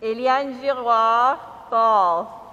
Eliane Giroir, Paul.